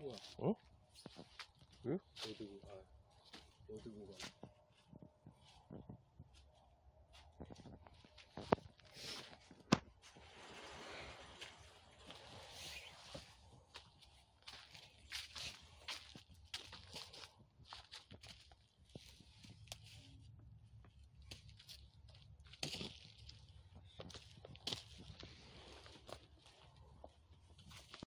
뭐야? 어? 응? 뭐 어디고 가? 뭐 어디고 가?